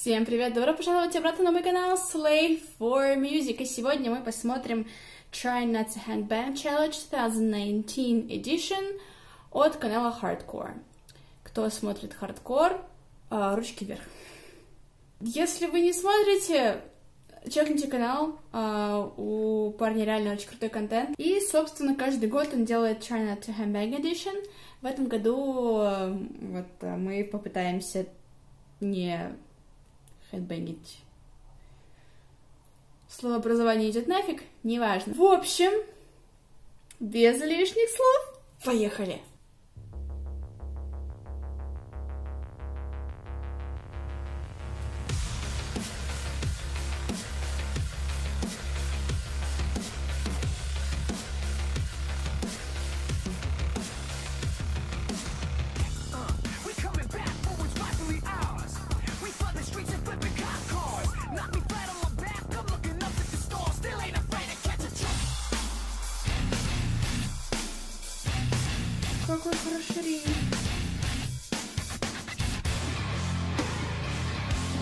Всем привет! Добро пожаловать обратно на мой канал Slave for Music. И сегодня мы посмотрим Try Not to Handband Challenge 2019 Edition от канала Hardcore. Кто смотрит Hardcore, а, ручки вверх. Если вы не смотрите, чекните канал, а, у парня реально очень крутой контент. И, собственно, каждый год он делает Try Not to Handbang Edition. В этом году а, вот мы попытаемся не хедбэнгить. Слово образование идет нафиг, неважно. В общем, без лишних слов, поехали!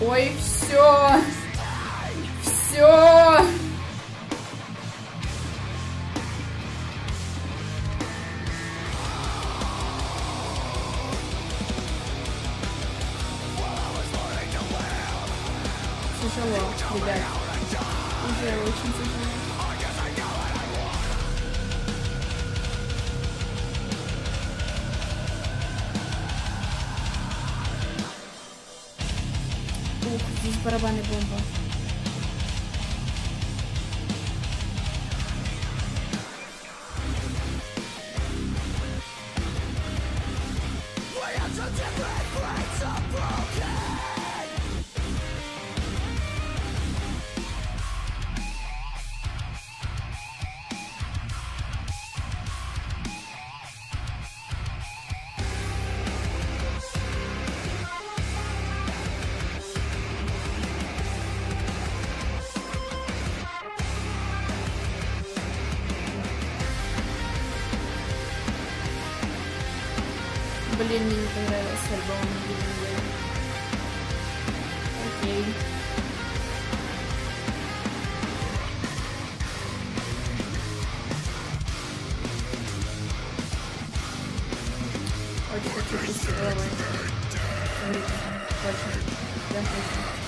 Ой, все. Все. Тяжело, ребят. Уже очень тяжело. Здесь барабаны бомба. Блин, мне не понравился альбом Окей. Очень хочу фестиваль. Очень. Я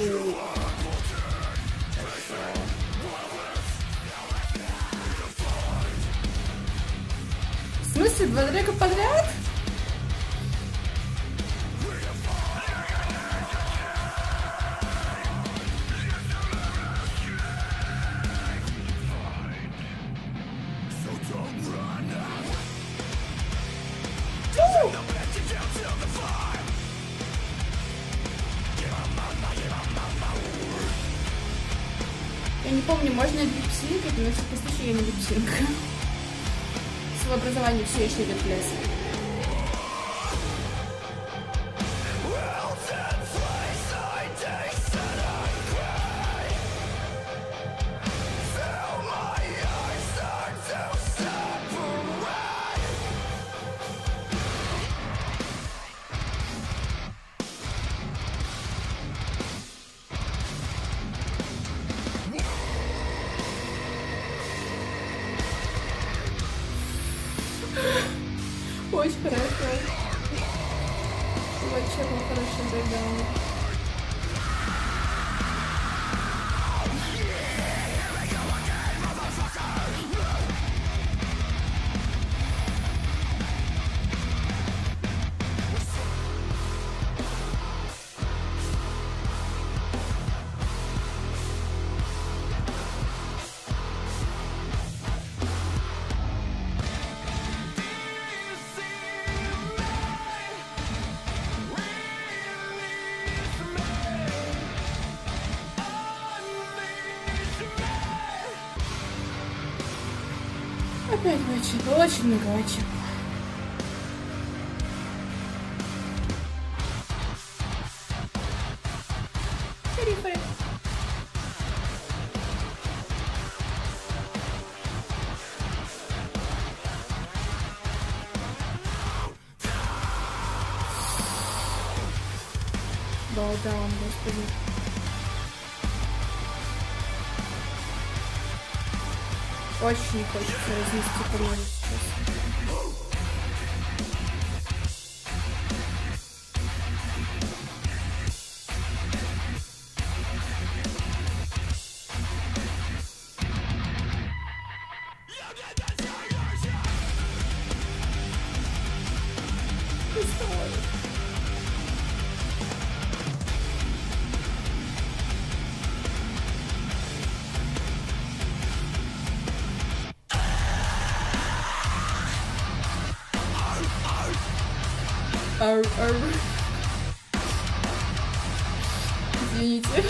хочу. В смысле, два трека подряд? Я не помню, можно ли липсинкать, но в всяком случае я не липсинка. Свое образование все еще идет в лес. Был хороший бэкграунд. Опять мальчик, очень много мальчик. Балдаун, господи. Очень не хочется разнести морю сейчас. Ар, ар. Извините.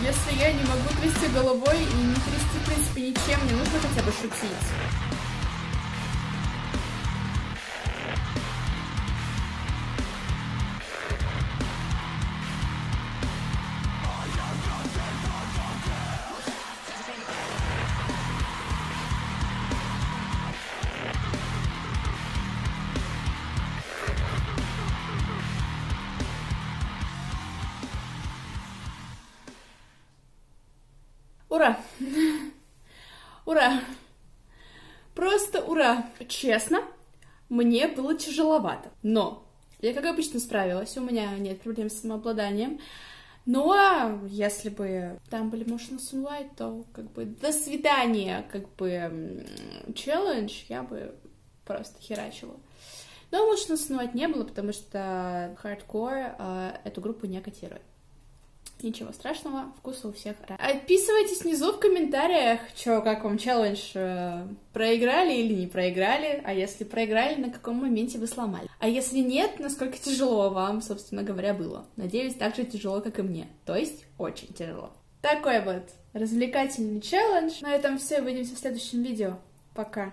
Если я не могу трясти головой и не трясти, в принципе, ничем, мне нужно хотя бы шутить. Ура! Ура! Просто ура! Честно, мне было тяжеловато, но я, как обычно, справилась, у меня нет проблем с самообладанием. Но если бы там были Motion Sunlight, то как бы до свидания, как бы челлендж я бы просто херачила. Но Motion Sunlight не было, потому что Hardcore э, эту группу не котирует. Ничего страшного, вкусы у всех разные. Отписывайтесь внизу в комментариях, что, как вам челлендж, э, проиграли или не проиграли, а если проиграли, на каком моменте вы сломали. А если нет, насколько тяжело вам, собственно говоря, было. Надеюсь, так же тяжело, как и мне, то есть очень тяжело. Такой вот развлекательный челлендж. На этом все, увидимся в следующем видео. Пока.